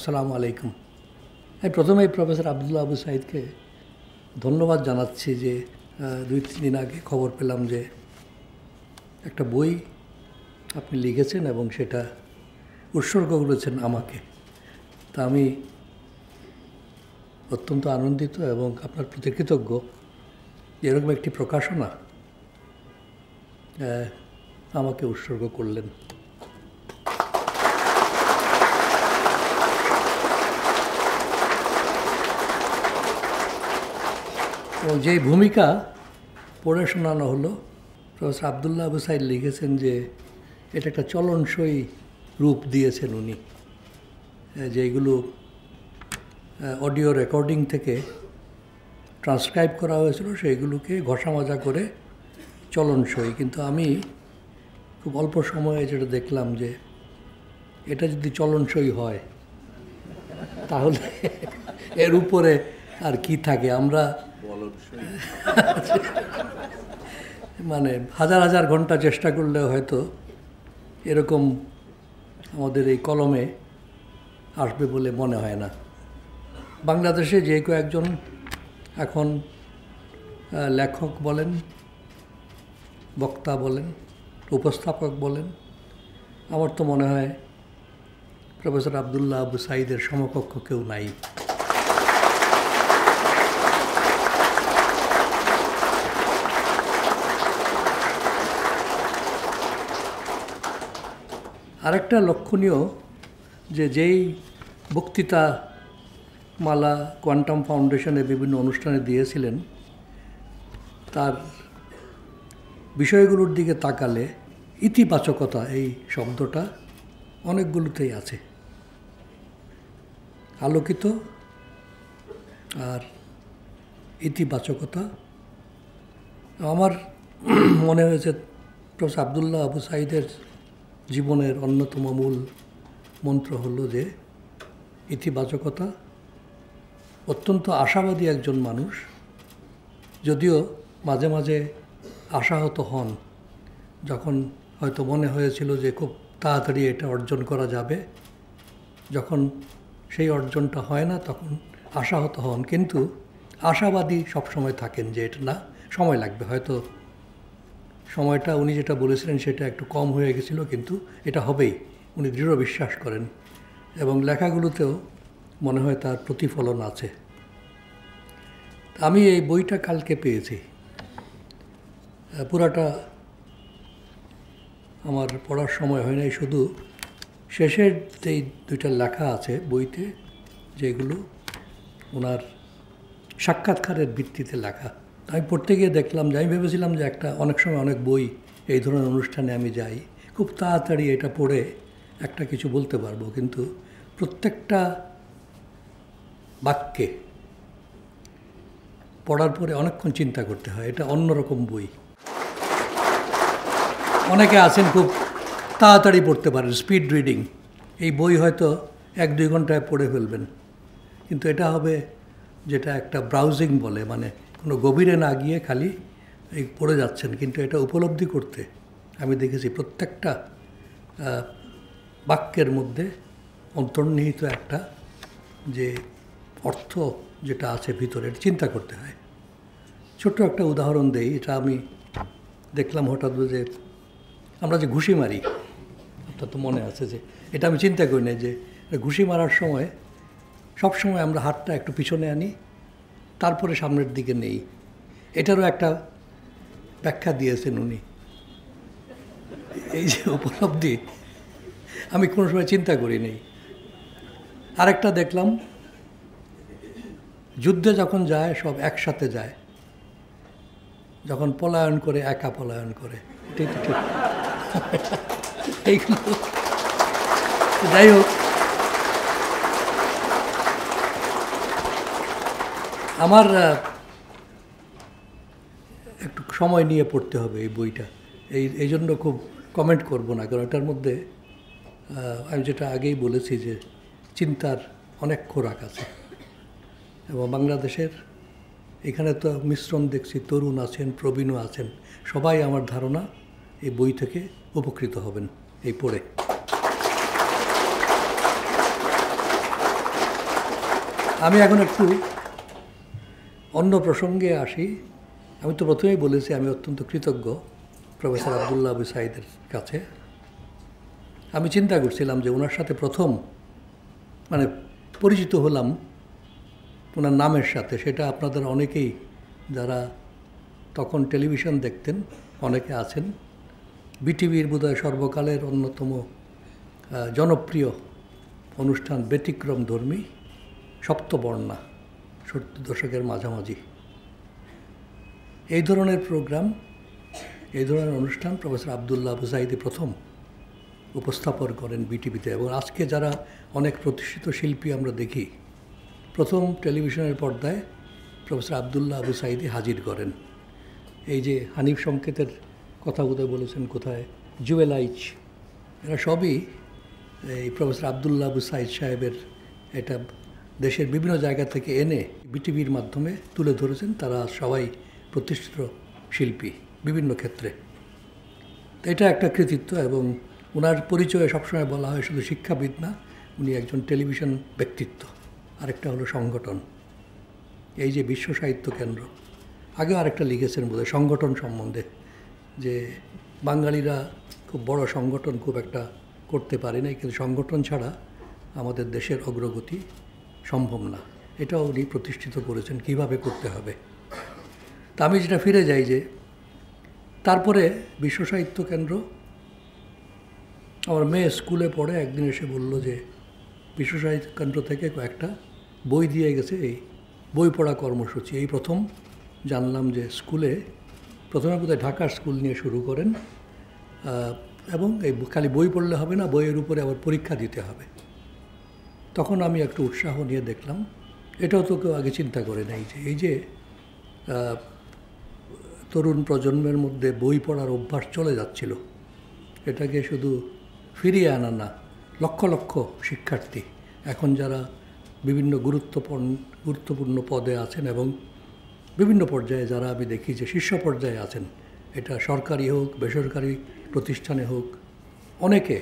আসসালামু আলাইকুম। আমি প্রথমেই প্রফেসর আবদুল্লাহ আবু সাইদকে ধন্যবাদ জানাচ্ছি যে দুই, তিন দিন আগে খবর পেলাম যে, একটা বই আপনি লিখেছেন এবং সেটা উৎসর্গ করেছেন আমাকে। তা আমি অত্যন্ত আনন্দিত এবং আপনার প্রতি কৃতজ্ঞ। এরকম একটি প্রকাশনা আমাকে উৎসর্গ করলেন। এবং যে ভূমিকা পড়ে শোনানো হলো, প্রফেসর আবদুল্লাহ আবু সাইদ লিখেছেন যে এটা একটা চলনসই রূপ দিয়েছেন উনি। যেগুলো অডিও রেকর্ডিং থেকে ট্রান্সক্রাইব করা হয়েছিল, সেইগুলোকে ঘষা মাজা করে চলনসই। কিন্তু আমি খুব অল্প সময়ে যেটা দেখলাম যে এটা যদি চলনসই হয়, তাহলে এর উপরে আর কি থাকে? আমরা মানে হাজার হাজার ঘণ্টা চেষ্টা করলে হয়তো এরকম আমাদের এই কলমে আসবে বলে মনে হয় না। বাংলাদেশে যে কয়েকজন এখন লেখক বলেন, বক্তা বলেন, উপস্থাপক বলেন, আমার তো মনে হয় প্রফেসর আবদুল্লাহ আবু সাইদের সমকক্ষ কেউ নাই। আরেকটা লক্ষণীয় যে যেই বক্তৃতা মালা কোয়ান্টাম ফাউন্ডেশনে বিভিন্ন অনুষ্ঠানে দিয়েছিলেন, তার বিষয়গুলোর দিকে তাকালে ইতিবাচকতা এই শব্দটা অনেকগুলোতেই আছে। আলোকিত আর ইতিবাচকতা। আমার মনে হয়েছে প্রফেসর আবদুল্লাহ আবু সাইদের জীবনের অন্যতম মূল মন্ত্র হলো যে ইতিবাচকতা। অত্যন্ত আশাবাদী একজন মানুষ। যদিও মাঝে মাঝে আশাহত হন। যখন হয়তো মনে হয়েছিল যে খুব তাড়াতাড়ি এটা অর্জন করা যাবে। যখন সেই অর্জনটা হয় না তখন আশাহত হন। কিন্তু আশাবাদী সবসময় থাকেন যে এটা না, সময় লাগবে। হয়তো সময়টা উনি যেটা বলেছিলেন সেটা একটু কম হয়ে গেছিল, কিন্তু এটা হবেই। উনি দৃঢ় বিশ্বাস করেন এবং লেখাগুলোতেও মনে হয় তার প্রতিফলন আছে। আমি এই বইটা কালকে পেয়েছি। পুরাটা আমার পড়ার সময় হয় নাই, শুধু শেষের যেই দুইটা লেখা আছে বইতে, যেগুলো ওনার সাক্ষাৎকারের ভিত্তিতে লেখা। আমি পড়তে গিয়ে দেখলাম যে, আমি ভেবেছিলাম যে একটা অনেক সময় অনেক বই এই ধরনের অনুষ্ঠানে আমি যাই। খুব তাড়াতাড়ি এটা পড়ে একটা কিছু বলতে পারব। কিন্তু প্রত্যেকটা বাক্যে পড়ার পরে অনেকক্ষণ চিন্তা করতে হয়, এটা অন্যরকম বই। অনেকে আছেন খুব তাড়াতাড়ি পড়তে পারেন স্পিড রিডিং এই বই হয়তো এক দুই ঘন্টায় পড়ে ফেলবেন। কিন্তু এটা হবে যেটা একটা ব্রাউজিং বলে মানে কোনো গভীরে না গিয়ে খালি এই পড়ে যাচ্ছেন, কিন্তু এটা উপলব্ধি করতে আমি দেখেছি প্রত্যেকটা বাক্যের মধ্যে অন্তর্নিহিত একটা যে অর্থ যেটা আছে ভিতরে, এটা চিন্তা করতে হয়। ছোট্ট একটা উদাহরণ দেই, এটা আমি দেখলাম হঠাৎ যে আমরা যে ঘুষি মারি, আপনার তো মনে আছে যে এটা আমি চিন্তা করি না যে ঘুষি মারার সময় সবসময় আমরা হাতটা একটু পিছনে আনি তারপরে সামনের দিকে নেই। এটারও একটা ব্যাখ্যা দিয়েছেন উনি। এই যে উপলব্ধি, আমি কোনো সময় চিন্তা করি নেই আরেকটা দেখলাম, যুদ্ধে যখন যায়, সব একসাথে যায়। যখন পলায়ন করে, একা পলায়ন করে। ঠিক ঠিক। এইগুলো। যাই হোক আমার একটু সময় নিয়ে পড়তে হবে এই বইটা। এই এই জন্য খুব কমেন্ট করব না, কারণ এটার মধ্যে আমি যেটা আগেই বলেছি যে চিন্তার অনেক খোরাক আছে। এবং বাংলাদেশের, এখানে তো মিশ্রণ দেখছি, তরুণ আছেন, প্রবীণও আছেন, সবাই আমার ধারণা এই বই থেকে উপকৃত হবেন এই পড়ে। আমি এখন একটু অন্য প্রসঙ্গে আসি। আমি তো প্রথমেই বলেছি আমি অত্যন্ত কৃতজ্ঞ প্রফেসর আবদুল্লাহ আবু সাইদের কাছে। আমি চিন্তা করছিলাম যে ওনার সাথে প্রথম মানে পরিচিত হলাম ওনার নামের সাথে। সেটা আপনাদের অনেকেই যারা তখন টেলিভিশন দেখতেন, অনেকে আছেন। বিটিভির বোধহয় সর্বকালের অন্যতম জনপ্রিয় অনুষ্ঠান ব্যতিক্রম ধর্মী সপ্তবর্ণা। সত্তর দশকের মাঝামাঝি। এই ধরনের প্রোগ্রাম, এই ধরনের অনুষ্ঠান প্রফেসর আবদুল্লাহ আবু সাইদি প্রথম উপস্থাপন করেন বিটিভিতে এবং আজকে যারা অনেক প্রতিষ্ঠিত শিল্পী আমরা দেখি, প্রথম টেলিভিশনের পর্দায় প্রফেসর আবদুল্লাহ আবু সাইদি হাজির করেন। এই যে হানিফ সংকেতের কথা বোধহয় বলেছেন কোথায়? জুয়েলাইচ। এরা সবই এই প্রফেসর আবদুল্লাহ আবু সাইদ সাহেবের এটা দেশের বিভিন্ন জায়গা থেকে এনে বিটিভির মাধ্যমে তুলে ধরেছেন তারা সবাই প্রতিষ্ঠিত শিল্পী বিভিন্ন ক্ষেত্রে। এটা একটা কৃতিত্ব এবং ওনার পরিচয়ে সবসময় বলা হয় শুধু শিক্ষাবিদ না, উনি একজন টেলিভিশন ব্যক্তিত্ব। আরেকটা হলো সংগঠন। এই যে বিশ্ব সাহিত্য কেন্দ্র। আগেও আরেকটা লিখেছেন বোধহয়, সংগঠন সম্বন্ধে, যে বাঙালিরা খুব বড় সংগঠন খুব একটা করতে পারে নাই, কিন্তু সংগঠন ছাড়া আমাদের দেশের অগ্রগতি সম্ভব না। এটাও উনি প্রতিষ্ঠিত করেছেন, কীভাবে করতে হবে। তা আমি যেটা ফিরে যাই যে, তারপরে বিশ্ব সাহিত্য কেন্দ্র, আমার মেয়ে স্কুলে পড়ে, একদিন এসে বলল যে, বিশ্ব সাহিত্য কেন্দ্র থেকে কয়েকটা বই দিয়ে গেছে, এই বই পড়া কর্মসূচি। এই প্রথম জানলাম যে স্কুলে, প্রথমে বোধহয় ঢাকার স্কুল নিয়ে শুরু করেন এবং এই খালি বই পড়লে হবে না, বইয়ের উপরে আবার পরীক্ষা দিতে হবে। তখন আমি একটু উৎসাহ নিয়ে দেখলাম। এটাও তো কেউ আগে চিন্তা করে নাই যে এই যে তরুণ প্রজন্মের মধ্যে বই পড়ার অভ্যাস চলে যাচ্ছিল। এটাকে শুধু ফিরিয়ে আনা না, লক্ষ লক্ষ শিক্ষার্থী এখন যারা বিভিন্ন গুরুত্বপূর্ণ গুরুত্বপূর্ণ পদে আছেন এবং বিভিন্ন পর্যায়ে যারা আমি দেখি যে শীর্ষ পর্যায়ে আছেন, এটা সরকারি হোক, বেসরকারি প্রতিষ্ঠানে হোক, অনেকে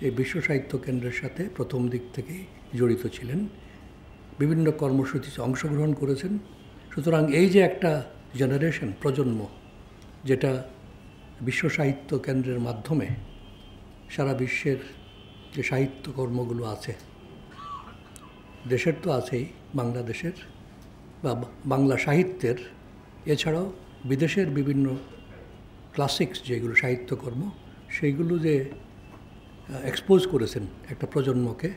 এই বিশ্ব সাহিত্য কেন্দ্রের সাথে প্রথম দিক থেকেই জড়িত ছিলেন। বিভিন্ন কর্মসূচিতে অংশগ্রহণ করেছেন। সুতরাং এই যে একটা জেনারেশন প্রজন্ম, যেটা বিশ্ব সাহিত্য কেন্দ্রের মাধ্যমে সারা বিশ্বের যে সাহিত্যকর্মগুলো আছে, দেশের তো আছেই, বাংলাদেশের বা- বাংলা সাহিত্যের। এছাড়াও বিদেশের বিভিন্ন ক্লাসিক্স যেগুলো সাহিত্যকর্ম সেইগুলো যে এক্সপোজ করেছেন একটা প্রজন্মকে,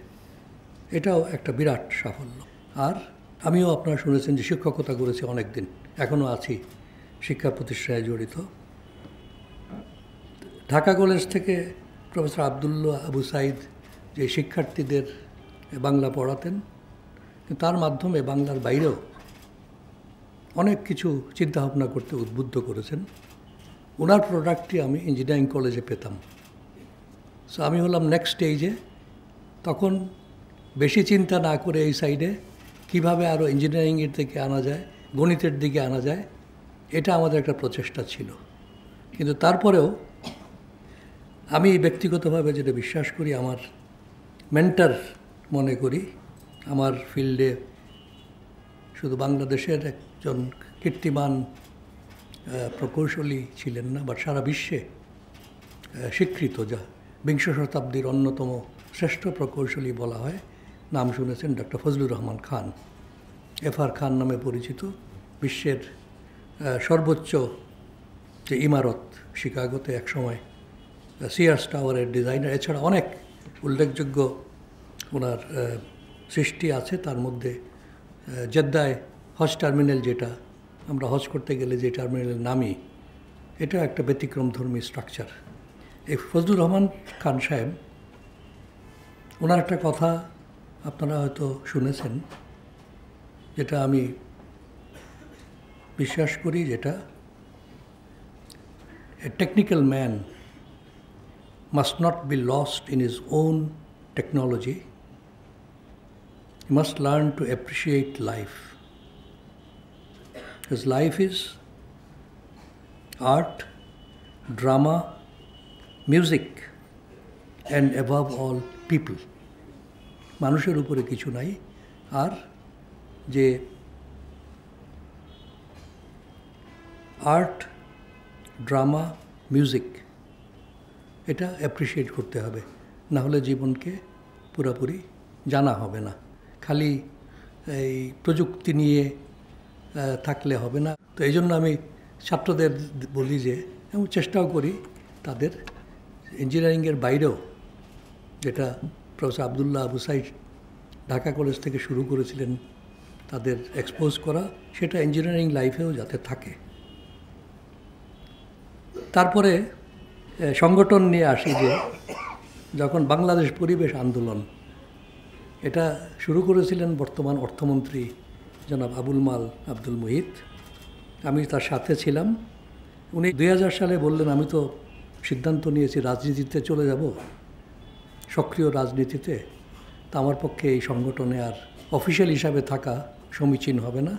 এটাও একটা বিরাট সাফল্য। আর আমিও আপনারা শুনেছেন যে শিক্ষকতা করেছি অনেক দিন এখনও আছি, শিক্ষা প্রতিষ্ঠায় জড়িত। ঢাকা কলেজ থেকে প্রফেসর আবদুল্লাহ আবু সাইদ যে শিক্ষার্থীদের বাংলা পড়াতেন, তার মাধ্যমে বাংলার বাইরেও অনেক কিছু চিন্তাভাবনা করতে উদ্বুদ্ধ করেছেন। ওনার প্রোডাক্টটি আমি ইঞ্জিনিয়ারিং কলেজে পেতাম। সো আমি হলাম নেক্সট স্টেজে তখন বেশি চিন্তা না করে এই সাইডে কীভাবে আরও ইঞ্জিনিয়ারিংয়ের দিকে আনা যায়, গণিতের দিকে আনা যায়, এটা আমাদের একটা প্রচেষ্টা ছিল। কিন্তু তারপরেও আমি ব্যক্তিগতভাবে যেটা বিশ্বাস করি, আমার মেন্টার মনে করি, আমার ফিল্ডে শুধু বাংলাদেশের একজন কীর্তিমান প্রকৌশলী ছিলেন না বাট সারা বিশ্বে স্বীকৃত যা বিংশ শতাব্দীর অন্যতম শ্রেষ্ঠ প্রকৌশলী বলা হয়, নাম শুনেছেন doctor Fazlur Rahman Khan. F R Khan নামে পরিচিত, বিশ্বের সর্বোচ্চ যে ইমারত শিকাগোতে একসময় সিয়ার্স টাওয়ারের ডিজাইনার এছাড়া অনেক উল্লেখযোগ্য ওনার সৃষ্টি আছে। তার মধ্যে জেদ্দায় হজ টার্মিনাল যেটা, আমরা হজ করতে গেলে যে টার্মিনালের নামই, এটা একটা ব্যতিক্রমধর্মী স্ট্রাকচার এই ফজলুর রহমান খান সাহেব, ওনার একটা কথা আপনারা হয়তো শুনেছেন, যেটা আমি বিশ্বাস করি, যেটা a technical man must not be lost in his own technology must learn to appreciate life is life is art drama music, and above all, people. মানুষের উপরে কিছু নাই আর যে আর্ট ড্রামা মিউজিক এটা অ্যাপ্রিসিয়েট করতে হবে। না হলে জীবনকে পুরোপুরি জানা হবে না। খালি এই প্রযুক্তি নিয়ে থাকলে হবে না। তো এই জন্য আমি ছাত্রদের বলি যে এবং চেষ্টাও করি তাদের ইঞ্জিনিয়ারিংয়ের বাইরেও যেটা প্রফেসর আবদুল্লাহ আবু সাইদ ঢাকা কলেজ থেকে শুরু করেছিলেন তাদের এক্সপোজ করা, সেটা ইঞ্জিনিয়ারিং লাইফেও যাতে থাকে। তারপরে সংগঠন নিয়ে আসি যে, যখন বাংলাদেশ পরিবেশ আন্দোলন, এটা শুরু করেছিলেন বর্তমান অর্থমন্ত্রী জনাব আবুল মাল আব্দুল মুহিত। আমি তার সাথে ছিলাম। উনি দু হাজার সালে বললেন, আমি তো সিদ্ধান্ত নিয়েছি, রাজনীতিতে চলে যাব, সক্রিয় রাজনীতিতে, তা আমার পক্ষে এই সংগঠনে আর অফিসিয়াল হিসাবে থাকা সমীচীন হবে না।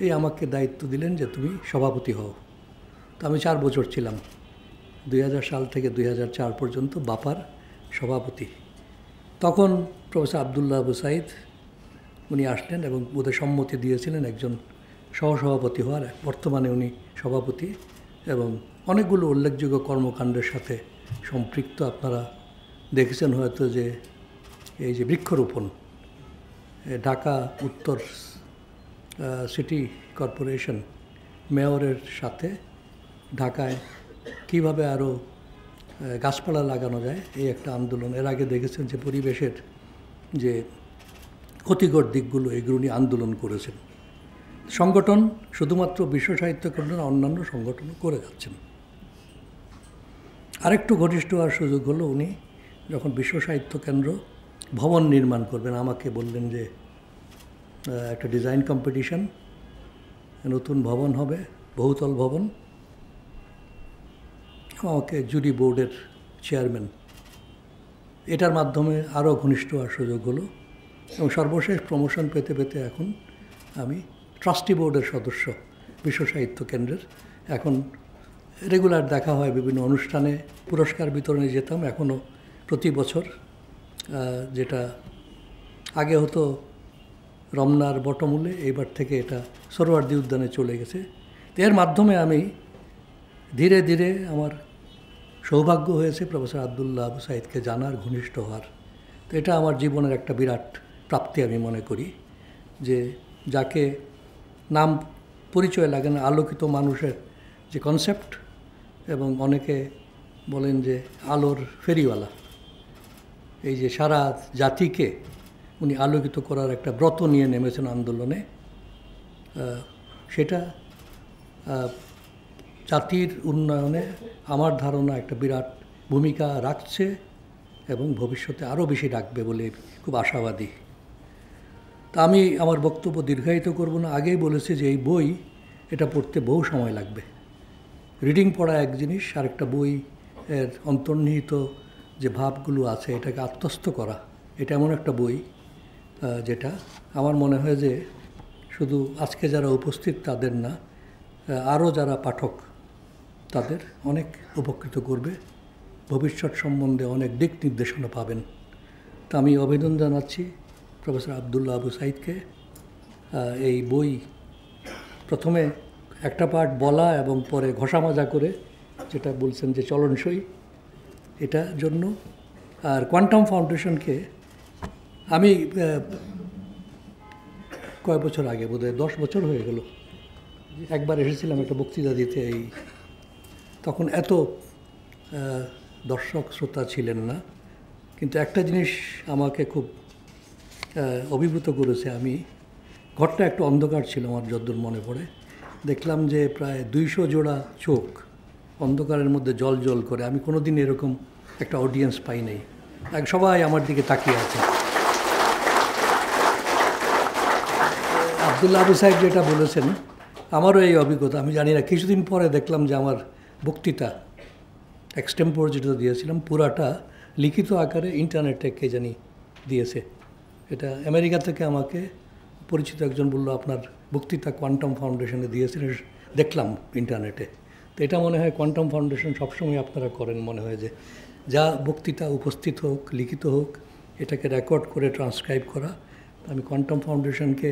এই আমাকে দায়িত্ব দিলেন যে তুমি সভাপতি হও। তো আমি চার বছর ছিলাম, দুই হাজার সাল থেকে দুই হাজার চার পর্যন্ত বাপার সভাপতি। তখন প্রফেসর আবদুল্লাহ আবু সাইদ উনি আসলেন এবং ওদের সম্মতি দিয়েছিলেন একজন সহসভাপতি হওয়ার বর্তমানে উনি সভাপতি। এবং অনেকগুলো উল্লেখযোগ্য কর্মকাণ্ডের সাথে সম্পৃক্ত আপনারা দেখেছেন হয়তো যে এই যে বৃক্ষরোপণ ঢাকা উত্তর সিটি কর্পোরেশন মেয়রের সাথে ঢাকায় কীভাবে আরও গাছপালা লাগানো যায়, এই একটা আন্দোলন। এর আগে দেখেছেন যে পরিবেশের যে ক্ষতিকর দিকগুলো, এগুলো নিয়ে আন্দোলন করেছেন। সংগঠন শুধুমাত্র বিশ্ব সাহিত্য কেন্দ্র অন্যান্য সংগঠনও করে যাচ্ছেন। আরেকটু ঘনিষ্ঠ হওয়ার সুযোগ হলো উনি যখন বিশ্ব সাহিত্য কেন্দ্র ভবন নির্মাণ করবেন, আমাকে বললেন যে একটা ডিজাইন কম্পিটিশন, নতুন ভবন হবে, বহুতল ভবন। আমাকে জুরি বোর্ডের চেয়ারম্যান, এটার মাধ্যমে আরও ঘনিষ্ঠ হওয়ার সুযোগ হলো। এবং সর্বশেষ প্রমোশন পেতে পেতে এখন আমি ট্রাস্টি বোর্ডের সদস্য বিশ্ব সাহিত্য কেন্দ্রের। এখন রেগুলার দেখা হয় বিভিন্ন অনুষ্ঠানে, পুরস্কার বিতরণে যেতাম এখনও প্রতি বছর। যেটা আগে হতো রমনার বটমূলে, এইবার থেকে এটা সরোয়ার্দি উদ্যানে চলে গেছে। এর মাধ্যমে আমি ধীরে ধীরে আমার সৌভাগ্য হয়েছে প্রফেসর আবদুল্লাহ আবু সাইদকে জানার, ঘনিষ্ঠ হওয়ার। তো এটা আমার জীবনের একটা বিরাট প্রাপ্তি আমি মনে করি যে যাকে নাম পরিচয় লাগে না, আলোকিত মানুষের যে কনসেপ্ট এবং অনেকে বলেন যে আলোর ফেরিওয়ালা। এই যে সারা জাতিকে উনি আলোকিত করার একটা ব্রত নিয়ে নেমেছেন আন্দোলনে। সেটা জাতির উন্নয়নে আমার ধারণা একটা বিরাট ভূমিকা রাখছে এবং ভবিষ্যতে আরও বেশি রাখবে বলে খুব আশাবাদী। তা আমি আমার বক্তব্য দীর্ঘায়িত করব না। আগেই বলেছি যে এই বই, এটা পড়তে বহু সময় লাগবে। রিডিং পড়া এক জিনিস আর একটা বই এর অন্তর্নিহিত যে ভাবগুলো আছে, এটাকে আত্মস্থ করা, এটা এমন একটা বই যেটা আমার মনে হয় যে শুধু আজকে যারা উপস্থিত তাদের না আরও যারা পাঠক তাদের অনেক উপকৃত করবে। ভবিষ্যৎ সম্বন্ধে অনেক দিক নির্দেশনা পাবেন। তা আমি অভিনন্দন জানাচ্ছি। প্রফেসর আবদুল্লাহ আবু সাইদকে এই বই প্রথমে একটা পার্ট বলা এবং পরে ঘষা মাজা করে যেটা বলছেন যে চলনসই এটার জন্য। আর কোয়ান্টাম ফাউন্ডেশনকে আমি কয় বছর আগে, বোধহয় দশ বছর হয়ে গেল, একবার এসেছিলাম একটা বক্তৃতা দিতে এই, তখন এত দর্শক, শ্রোতা ছিলেন না। কিন্তু একটা জিনিস আমাকে খুব অভিভূত করেছে আমি। ঘরটা একটু অন্ধকার ছিল আমার যদ্দূর মনে পড়ে। দেখলাম যে প্রায় দুইশো জোড়া চোখ অন্ধকারের মধ্যে জল জল করে। আমি কোনো দিন এরকম একটা অডিয়েন্স পাই নাই। এক সবাই আমার দিকে তাকিয়ে আছে। আবদুল্লাহ আবু সাহেব যেটা বলেছেন, আমারও এই অভিজ্ঞতা। আমি জানি না, কিছুদিন পরে দেখলাম যে আমার বক্তৃতা এক্সটেম্পোর যেটা দিয়েছিলাম, পুরাটা লিখিত আকারে ইন্টারনেটে কে জানি দিয়েছে। এটা আমেরিকা থেকে আমাকে পরিচিত একজন বলল, আপনার বক্তৃতা কোয়ান্টাম ফাউন্ডেশনে দিয়েছিলেন দেখলাম ইন্টারনেটে। তো এটা মনে হয় কোয়ান্টাম ফাউন্ডেশন সবসময় আপনারা করেন মনে হয় যে, যা বক্তৃতা উপস্থিত হোক, লিখিত হোক, এটাকে রেকর্ড করে ট্রান্সক্রাইব করা। আমি কোয়ান্টাম ফাউন্ডেশনকে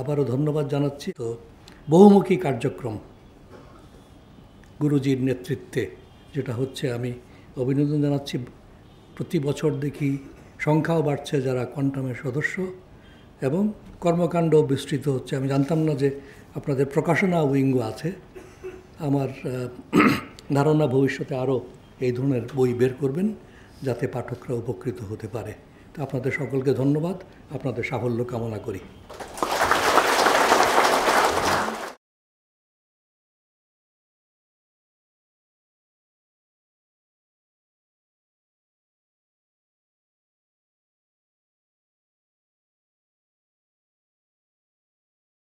আবারও ধন্যবাদ জানাচ্ছি। তো বহুমুখী কার্যক্রম গুরুজির নেতৃত্বে, যেটা হচ্ছে আমি অভিনন্দন জানাচ্ছি। প্রতি বছর দেখি সংখ্যাও বাড়ছে যারা কোয়ান্টামের সদস্য এবং কর্মকাণ্ড বিস্তৃত হচ্ছে। আমি জানতাম না যে আপনাদের প্রকাশনা উইঙ্গ আছে। আমার ধারণা ভবিষ্যতে আরও এই ধরনের বই বের করবেন যাতে পাঠকরা উপকৃত হতে পারে। তো আপনাদের সকলকে ধন্যবাদ। আপনাদের সাফল্য কামনা করি।